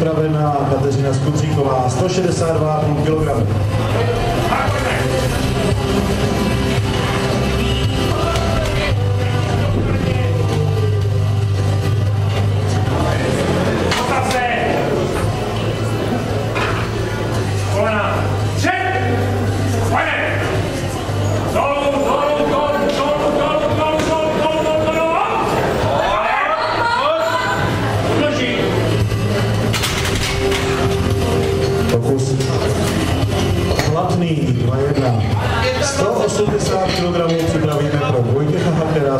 Připravená Kateřina Skudříková, 162,5 kg. Blatný 2-1. 180 kg připravíme pro Vojtěcha Hackera,